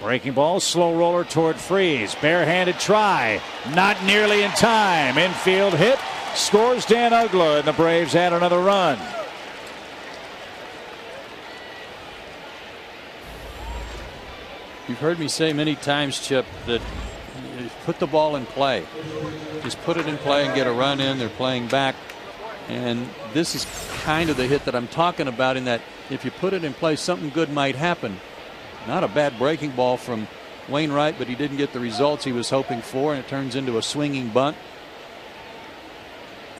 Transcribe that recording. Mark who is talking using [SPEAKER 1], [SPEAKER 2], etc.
[SPEAKER 1] Breaking ball, slow roller toward Freese. Barehanded try. Not nearly in time. Infield hit. Scores Dan Uggla, and the Braves add another run.
[SPEAKER 2] You've heard me say many times, Chip, that put the ball in play. Just put it in play and get a run in. They're playing back. And this is kind of the hit that I'm talking about in that if you put it in play, something good might happen. Not a bad breaking ball from Wainwright, but he didn't get the results he was hoping for, and it turns into a swinging bunt.